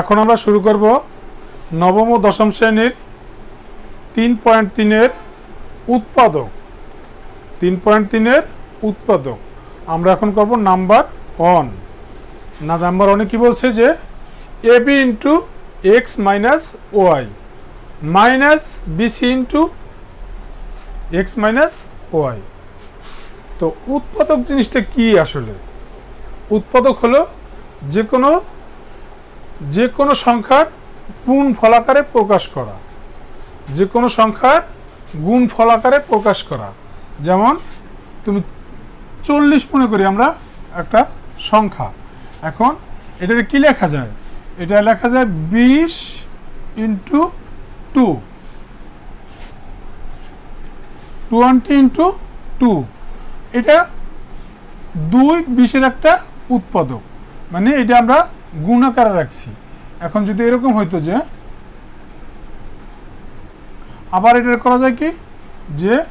এখন আমরা শুরু করব নবম ও দশম শ্রেণির তিন পয়েন্ট তিনের উৎপাদক। তিন পয়েন্ট তিনের উৎপাদক। আমরা এখন করব নাম্বার ওয়ান। না, নাম্বার ওয়ানে কী বলছে যে A B into X minus Y minus B C into X minus Y. তো উৎপাদক জিনিসটা কি আসলে? উৎপাদক হলো যে কোনো যে কোনো সংখ্যার গুণ ফলাকারে প্রকাশ করা। যে কোনো সংখ্যার গুণ ফলাকারে প্রকাশ করা। যেমন তুমি চল্লিশ মনে করি আমরা একটা সংখ্যা। এখন এটাতে কি লেখা যায়? এটা লেখা যায় বিশ into two. Twenty into two. এটা দুই বিশের একটা উৎপাদক। মানে এটা আমরা গুণাকারে রাখছি। এখন যদি এরকম হইতো যে, আবার এটা করা যায় কি? যে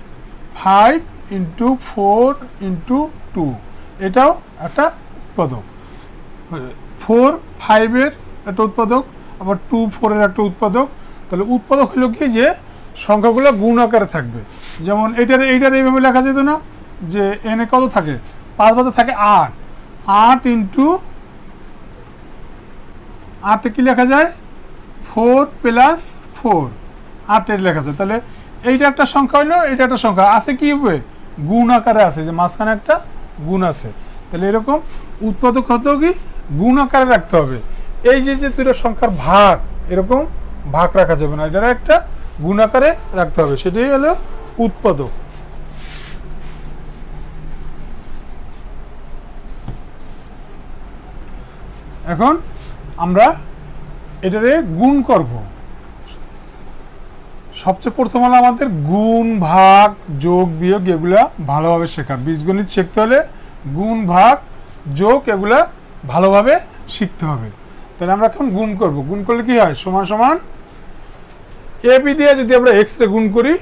five into four into two এটাও একটা উৎপাদক। ফোর ফাইভের একটা উৎপাদক, আবার টু ফোরের একটা উৎপাদক। তাহলে উৎপাদক হলো কি? যে সংখ্যাগুলো গুণ আকারে থাকবে। যেমন এইটার এইটার এইভাবে লেখা যেত না? যে এনে কত থাকে? পাঁচ বাজে থাকে আট। আট ইন্টু আটে কি লেখা যায়? Four plus four. আটের লেখা যায়। তাহলে এইটা একটা সংখ্যা হইল এটা একটা সংখ্যা। আছে কি হবে গুণ আকারে আছে, যে মাঝখানে একটা গুণ আছে। তাহলে এরকম উৎপাদক হতেও কি? গুণ আকারে রাখতে হবে। এই যে যে দুটো সংখ্যার ভাগ, এরকম ভাগ রাখা যাবে না। এটার একটা গুণ আকারে রাখতে হবে। সেটাই হলো উৎপাদক। এখন আমরা এটারে গুণ করব। সবচেয়ে প্রথম হলো আমাদের গুণ, ভাগ, যোগ, বিয়োগ এগুলা ভালোভাবে শেখা। বীজগণিত শিখতে হলে গুণ, ভাগ, যোগ এগুলা ভালোভাবে শিখতে হবে। তাহলে আমরা এখন গুণ করব। গুণ করলে কি হয়? সমান সমান এ বি দিয়ে যদি আমরা এক্স রে গুণ করি,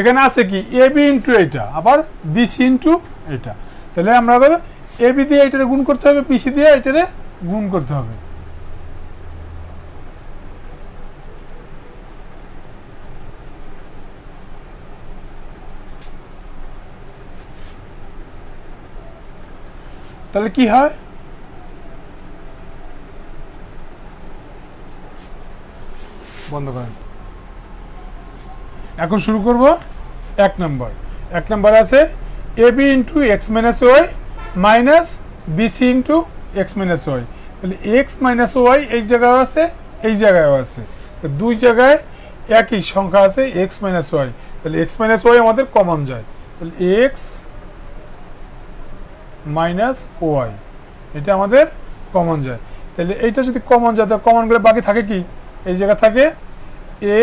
এখানে আছে কি? এ বি ইন্টু এইটা আবার বিসি ইন্টু এটা। তাহলে আমরা এ বি দিয়ে এটারে গুণ করতে হবে বিসি দিয়ে এটারে গুণ করতে হবে। তাহলে কি হয়? বন্ধ করেন। এখন শুরু করব এক নম্বর। এক নম্বর আছে A B into X minus Y minus B C into X minus Y তাহলে এক্স মাইনাস ওয়াই এই জায়গায় আছে, এই জায়গায়ও আছে। দুই জায়গায় একই সংখ্যা আছে এক্স মাইনাস ওয়াই তাহলে এক্স মাইনাস ওয়াই আমাদের কমন যায়। তাহলে এক্স মাইনাস ওয়াই। এটা আমাদের কমন যায়। তাহলে এইটা যদি কমন যায়, তাহলে কমন গেলে বাকি থাকে কি? এই জায়গা থাকে এ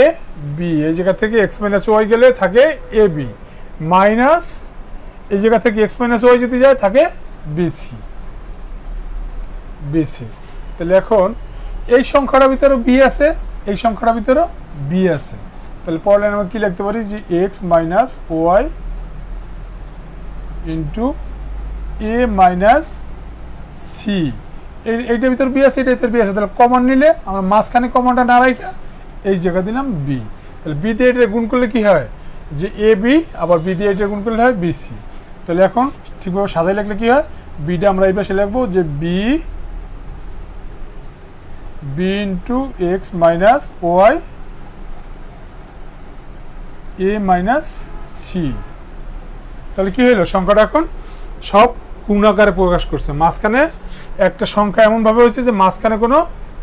বি এই জায়গা থেকে এক্স মাইনাস ওয়াই গেলে থাকে এ বি মাইনাস এই জায়গা থেকে এক্স মাইনাস ওয়াই যদি যায়, থাকে বিসি বিসি তাহলে এখন এই সংখ্যাটার ভিতরে বি আছে, এই সংখ্যাটার ভিতরে বি আছে। তাহলে পরে আমরা কি লিখতে পারি? যে X minus Y into A minus C এইটার ভিতর বি আছে এটার ভিতর বি আছে। তাহলে কমন নিলে আমরা মাঝখানে কমনটা না রাখা এই জায়গা দিলাম বি তাহলে বি দিয়ে এটা গুণ করলে কি হয়? যে এ বি আবার বি দিয়ে এটা গুণ করলে হয় বিসি তাহলে এখন ঠিকভাবে সাজাই লিখলে কি হয়? বিটা আমরা এই পাশে লিখব যে B B into X minus Y A minus C তাহলে কি হলো? সংখ্যাটা এখন সব আকারে প্রকাশ করছে। মাঝখানে একটা সংখ্যা এমনভাবে হয়েছে যে মাঝখানে কোনো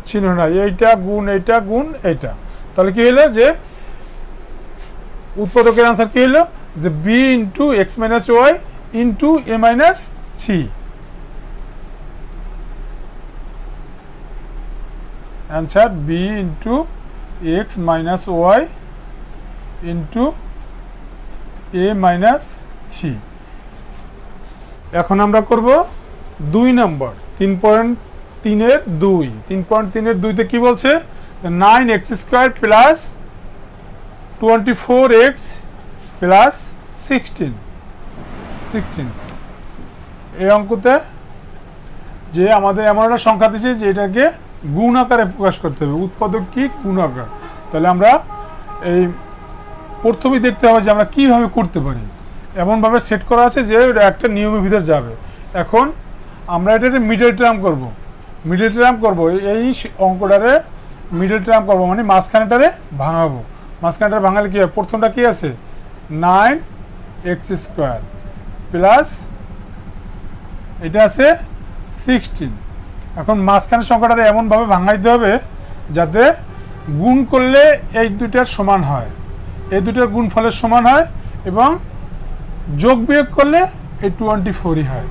চিহ্ন নাই। এইটা গুণ এইটা গুণ, এইটা। তাহলে কি হলো যে উৎপাদকের আনসার কি হলো? যে B into X minus Y into A minus C answer B into X minus Y into A minus C এখন আমরা করব দুই নম্বর। তিন পয়েন্ট তিনের দুই। তিন পয়েন্ট তিনের দুইতে কি বলছে? Nine X square plus twenty four X plus sixteen. Sixteen. এই অঙ্কতে যে আমাদের এমন একটা সংখ্যা দিচ্ছে যে এটাকে গুণ আকারে প্রকাশ করতে হবে। উৎপাদক কি? গুণ আকার। তাহলে আমরা এই প্রথমেই দেখতে হবে যে আমরা কীভাবে করতে পারি। এমনভাবে সেট করা আছে যে একটা নিয়মের ভিতর যাবে। এখন আমরা এটা মিডল টার্ম করব। মিডল টার্ম করব, এই অঙ্কটারে মিডল টার্ম করব মানে মাঝখানেটারে ভাঙাবো। মাঝখানেটা ভাঙালে কী হয়? প্রথমটা কী আছে? নাইন এক্স স্কোয়ার প্লাস এটা আছে সিক্সটিন এখন মাঝখানের সংখ্যাটা এমনভাবে ভাঙাইতে হবে যাতে গুণ করলে এই দুটার সমান হয়। এই দুটার গুণফলের সমান হয় এবং যোগ বিয়োগ করলে এই টোয়েন্টি ফোরই হয়।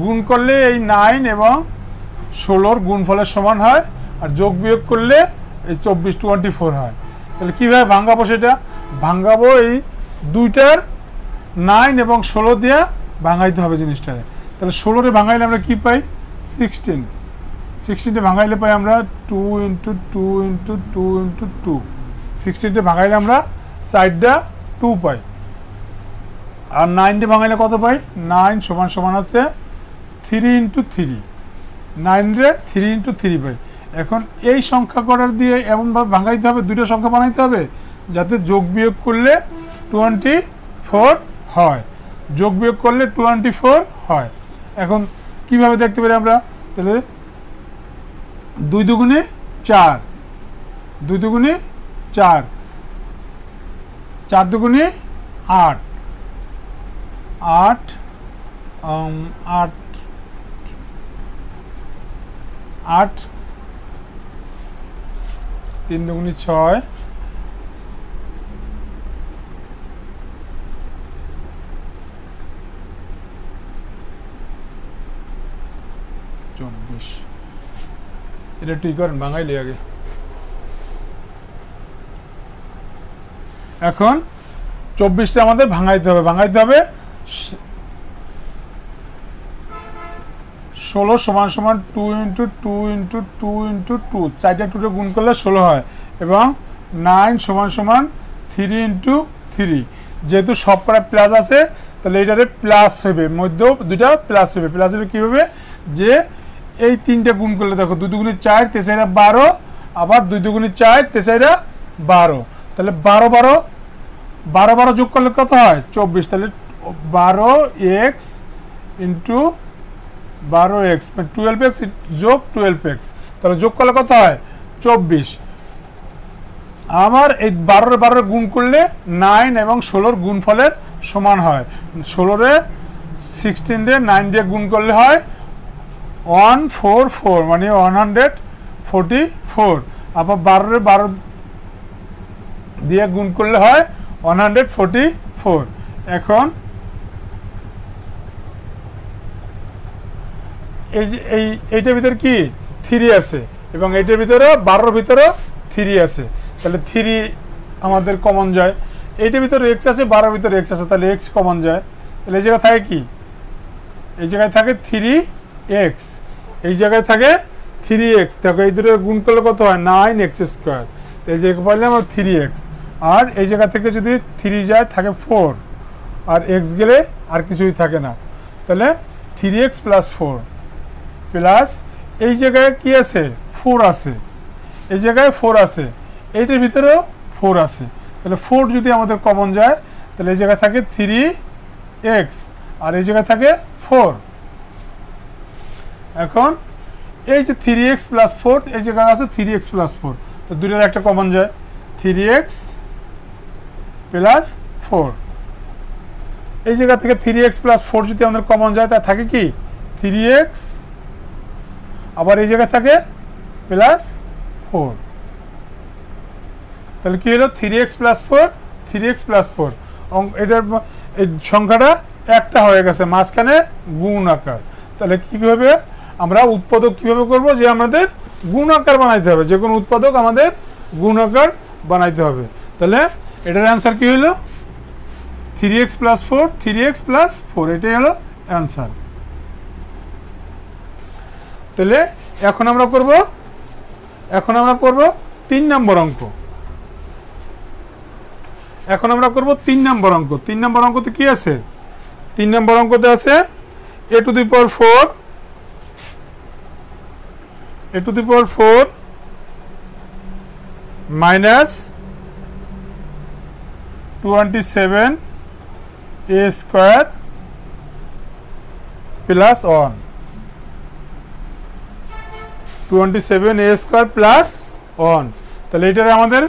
গুণ করলে এই নাইন এবং ষোলোর গুণফলের সমান হয় আর যোগ বিয়োগ করলে এই চব্বিশ টোয়েন্টি ফোর হয়। তাহলে কীভাবে ভাঙাবো সেটা? ভাঙাবো এই দুইটার নাইন এবং ষোলো দিয়ে ভাঙাইতে হবে জিনিসটারে তাহলে ষোলোরে ভাঙাইলে আমরা কি পাই? সিক্সটিন। সিক্সটিনটে ভাঙাইলে পাই আমরা two into two into two into two সিক্সটিনটে ভাঙাইলে আমরা সাইডটা টু পাই। আর নাইনটি ভাঙাইলে কত পাই? নাইন সমান সমান আছে থ্রি ইন্টু থ্রি নাইনরে থ্রি ইন্টু থ্রি পাই। এখন এই সংখ্যা করার দিয়ে এমনভাবে ভাঙাইতে হবে দুটো সংখ্যা বানাইতে হবে, যাতে যোগ বিয়োগ করলে টোয়েন্টি ফোর হয়। যোগ বিয়োগ করলে টোয়েন্টি ফোর হয়। এখন কীভাবে দেখতে পারি আমরা? তাহলে দুই দুগুণে চার। দুই দুগুণে চার। চার দুগুণে আট। আট আট আট, তিন দুগুণি ছয়, চব্বিশ। এটা ঠিক করেন বাঙাইলি আগে। এখন চব্বিশটা আমাদের ভাঙাইতে হবে ভাঙাইতে হবে ষোলো সমান সমান two into two into two into two চারটা টুটে গুণ করলে ষোলো হয়। এবং নাইন সমান সমান থ্রি ইন্টু থ্রি যেহেতু সব কটা প্লাস আছে, তাহলে এটারে প্লাস হবে। মধ্যেও দুইটা প্লাস হবে। প্লাস হবে? কীভাবে যে এই তিনটে গুণ করলে দেখো, দুই দুগুণে চার, তেসাইরা বারো, আবার দুই দুগুণে চার, তেসাইরা বারো। তাহলে বারো বারো বারো বারো যোগ করলে কত হয়? চব্বিশ। তাহলে বারো এক্স ইন্টু বারো এক্স টুয়েলভ এক্স যোগ টুয়েলভ এক্স, তাহলে যোগ করলে কত হয়? চব্বিশ। আমার এই বারোর বারোর গুণ করলে নাইন এবং ষোলোর গুণফলের সমান হয়। ষোলোরে সিক্সটিন দিয়ে নাইন দিয়ে গুণ করলে হয় ওয়ান ফোর ফোর মানে ওয়ান হান্ড্রেড ফোরটি ফোর আবার বারোরে বারো দিয়ে গুণ করলে হয় ওয়ান হান্ড্রেড ফোরটি ফোর এখন এই যে, এই, এইটার ভিতরে কি? থ্রি আছে। এবং এইটার ভিতরে বারোর ভিতরে থ্রি আছে। তাহলে থ্রি আমাদের কমন যায়। এইটার ভিতরে এক্স আছে, বারোর ভিতরে এক্স আছে, তাহলে এক্স কমন যায়। তাহলে এই জায়গায় থাকে কি? এই জায়গায় থাকে থ্রি এক্স এই জায়গায় থাকে থ্রি এক্স দেখো এই দুটো গুণ করলে কত হয়? নাইন এক্স স্কোয়ার এই জায়গায় পাইলে আমার থ্রি এক্স আর এই জায়গা থেকে যদি থ্রি যায়, থাকে ফোর আর এক্স গেলে আর কিছুই থাকে না। তাহলে three X plus four plus এই জায়গায় কি আছে? ফোর আছে। এই জায়গায় ফোর আছে। এইটার ভিতরেও ফোর আছে। তাহলে ফোর যদি আমাদের কমন যায়, তাহলে এই জায়গায় থাকে থ্রি এক্স আর এই জায়গায় থাকে ফোর। এখন এই যে থ্রি এক্স প্লাস ফোর, এই জায়গায় আছে থ্রি এক্স প্লাস ফোর। তো দুটোর একটা কমন যায়। Three X plus four. এই জায়গা থেকে থ্রি এক্স প্লাস ফোর যদি আমাদের কমন যায় তা থাকে কি? থ্রি এক্স আবার এই জায়গায় থাকে প্লাস ফোর তাহলে কি হলো? Three X plus four three X plus four এটার সংখ্যাটা একটা হয়ে গেছে, মাঝখানে গুণ আকার। তাহলে কীভাবে আমরা উৎপাদক কীভাবে করব? যে আমাদের গুণ আকার বানাইতে হবে। যে কোনো উৎপাদক আমাদের গুণ আকার বানাইতে হবে। তাহলে এটার অ্যান্সার কী হলো? Three X plus four three X plus four এটাই হলো অ্যান্সার তাহলে এখন আমরা করব এখন আমরা করব তিন নম্বর অঙ্ক। এখন আমরা করব তিন নম্বর অঙ্ক। তিন নম্বর অঙ্কতে কি আছে? তিন নম্বর অঙ্কতে আছে A to the power four, A to the power four minus twenty seven A square plus one. Twenty seven A square plus one. তাহলে এটার আমাদের,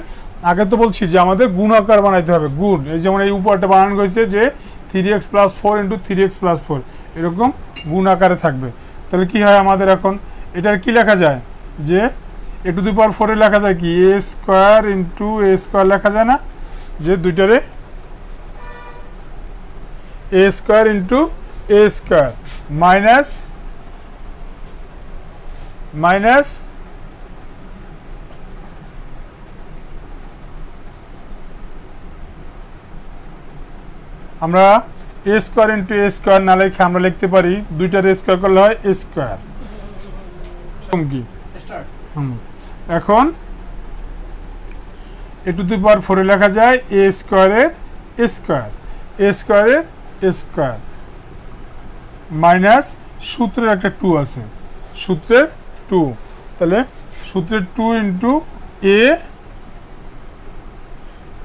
আগে তো বলছি যে আমাদের গুণ আকার বানাইতে হবে, গুণ। এই যেমন এই উপরটা বানানো হয়েছে যে three X plus four into three X plus four এরকম গুণ আকারে থাকবে। তাহলে কি হয় আমাদের এখন? এটার কি লেখা যায়? যে এ টু দি পাওয়ার ফোরে লেখা যায় কি? A square into A square লেখা যায় না? যে দুইটারে A square into A square minus minus আমরা A square into A square না লিখে আমরা লিখতে পারি দুইটার স্কোয়ার করলে হয় এ স্কোয়ার। কি? হুম। এখন এ টু দি পাওয়ার ফোরে লেখা যায় এ স্কোয়ারের স্কোয়ার। এ স্কোয়ারের স্কোয়ার। মাইনাস সূত্রের একটা টু আছে। সূত্রের টু। তাহলে সূত্রের two into A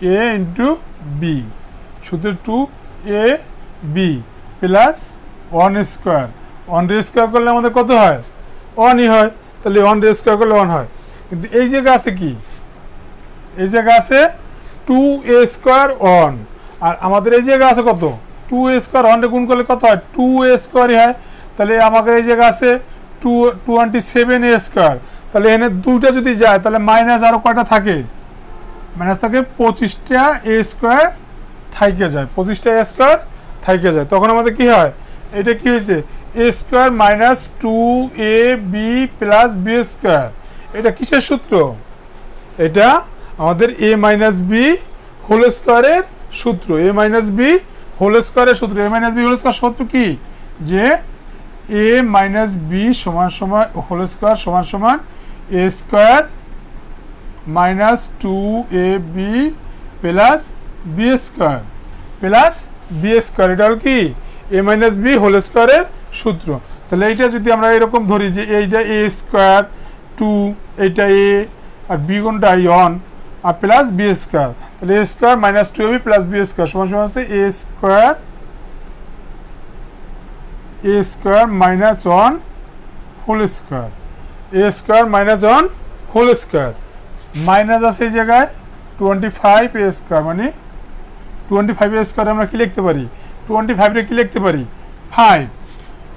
A into B. সূত্রের two, A, B plus one square. One রে স্কোয়ার করলে আমাদের কত হয়? ওয়ানই হয়। তাহলে ওয়ান রে স্কোয়ার করলে ওয়ান হয়। কিন্তু এই জায়গা আছে কি? এই জায়গা আছে টু এ স্কোয়ার ওয়ান। আর আমাদের এই জায়গা আছে কত? টু এ স্কোয়ার ওয়ানটা গুণ করলে কত হয়? টু এ স্কোয়ারই হয়। তাহলে আমাদের এই জায়গা আছে two twenty seven A square তাহলে এখানে দুইটা যদি যায়, তাহলে মাইনাস আরও কয়টা থাকে? মাইনাস থাকে পঁচিশটা এ স্কোয়ার থাইকে যায়। পঁচিশটা এ স্কোয়ার থাইকে যায়। তখন আমাদের কি হয়? এটা কি হয়েছে? A square minus two A B plus B square এটা কিসের সূত্র? এটা আমাদের এ মাইনাস বি হোল স্কোয়ারের সূত্র। এ মাইনাস বি হোল স্কোয়ারের সূত্র। A minus B whole square সূত্র কি? যে এ মাইনাস বি সমান সমান হোল স্কোয়ার সমান সমান A square minus two A B plus B square plus B square এটা কি? এ মাইনাস বি হোল স্কোয়ারের সূত্র। তাহলে এইটা যদি আমরা এরকম ধরি যে এইটা এ স্কোয়ার টু এইটা এ আর বি কোনটা? আই অন আর প্লাস বি স্কোয়ার তাহলে A square minus two A B plus B square সমান সমান আছে A square A square minus one whole square A square minus one whole square minus আছে এই জায়গায় টোয়েন্টি ফাইভ এ স্কোয়ার মানে twenty five A square আমরা কি লিখতে পারি? টোয়েন্টি ফাইভটা কি লিখতে পারি? ফাইভ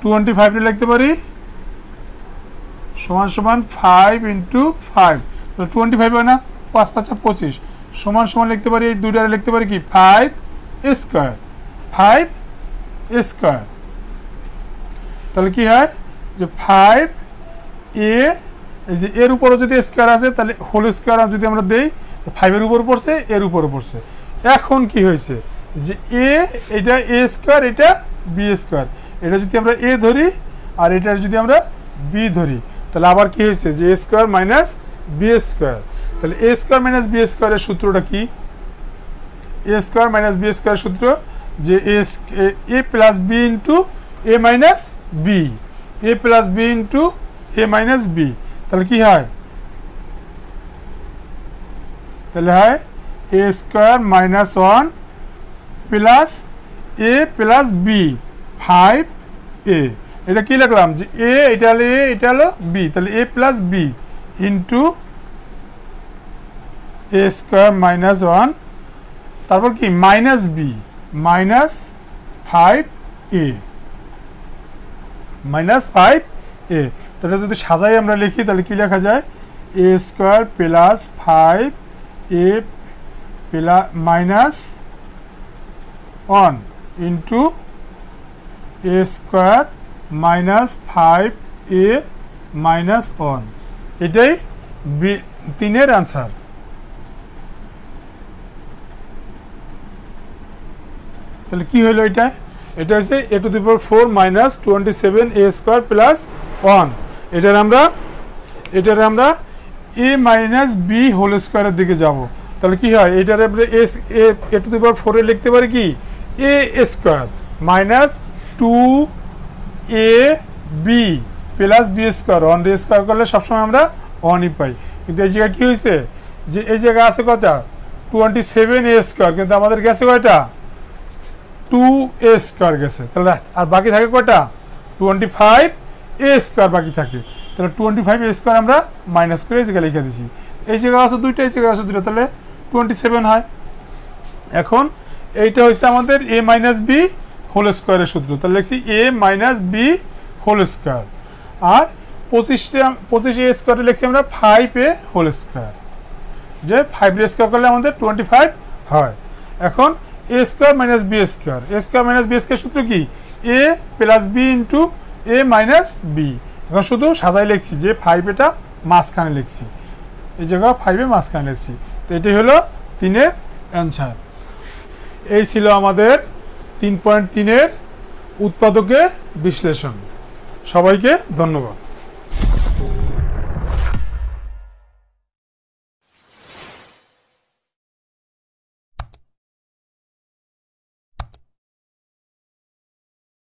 টোয়েন্টি ফাইভটা লিখতে পারি? সমান সমান ফাইভ ইন্টু ফাইভ তাহলে টোয়েন্টি ফাইভ হয় না, পাঁচ পাঁচা পঁচিশ। সমান সমান লিখতে পারি, এই দুইটা লিখতে পারি কি? ফাইভ স্কোয়ার ফাইভ স্কোয়ার তাহলে কি হয়? যে ফাইভ এ এই যে এর উপরে যদি স্কোয়ার আছে, তাহলে হোল স্কোয়ার যদি আমরা দেই ফাইভের উপর পড়ছে, এর উপরে পড়ছে। এখন কি হয়েছে? যে এ এটা এ স্কোয়ার এটা বি স্কোয়ার এটা যদি আমরা এ ধরি, আর এটার যদি আমরা বি ধরি, তাহলে আবার কি হয়েছে? যে A square minus B square তাহলে এ স্কোয়ার মাইনাস বি স্কোয়ারের সূত্রটা কি? A square minus B square সূত্র, যে A plus B into A minus B A plus B into A minus B তাহলে কি হয়? তাহলে হয় A square minus one plus A plus B five A এটা কি লিখলাম? যে এ এটা হলো এ এটা হলো বি তাহলে A plus B into A square minus one তারপর কি? Minus B minus five A minus five A তাহলে যদি সাজাই আমরা লিখি, তাহলে কি লেখা যায়? A square plus five A plus minus one into A square minus five A minus one এটাই বি, তিনের আনসার তাহলে কি হলো এটা? এটা হচ্ছে A to the power four minus twenty seven A square plus one এটার আমরা এটার আমরা এ মাইনাস বি হোল স্কোয়ারের দিকে যাব। তাহলে কি হয়? এটার আমরা এস এ টু দি পাওয়ার ফোরে লিখতে পারি কি? A square minus two A B plus B square one দিয়ে স্কোয়ার করলে সবসময় আমরা ওয়ানই পাই। কিন্তু এই জায়গায় কী হয়েছে? যে এই জায়গায় আছে কটা টোয়েন্টি সেভেন এ স্কোয়ার কিন্তু আমাদের গেছে কয়টা? টু এ স্কোয়ার গেছে। তাহলে আর বাকি থাকে কয়টা? টোয়েন্টি ফাইভ এ স্কোয়ার বাকি থাকে। তাহলে টোয়েন্টি ফাইভ এ স্কোয়ার আমরা মাইনাস করে এই জায়গায় লিখে দিছি। এই জায়গায় আছে দুইটা, এই জায়গায় আছে দুইটা, তাহলে টোয়েন্টি সেভেন হয়। এখন এইটা হচ্ছে আমাদের এ মাইনাস বি হোল স্কোয়ারের সূত্র। তাহলে লিখছি A minus B whole square আর পঁচিশটা, পঁচিশ এ স্কোয়ারে লিখছি আমরা ফাইভ এ হোল স্কোয়ার যে ফাইভ এ স্কোয়ার করলে আমাদের টোয়েন্টি ফাইভ হয়। এখন A square minus B square A square minus B square সূত্র কি? A plus B into A minus B এখন শুধু সাজাই লিখছি, যে ফাইভ এটা মাঝখানে লিখছি। এই জায়গায় ফাইভে মাঝখানে লিখছি। তো এটাই হলো তিনের অ্যান্সার এই ছিল আমাদের তিন পয়েন্ট তিনের উৎপাদকে বিশ্লেষণ। সবাইকে ধন্যবাদ।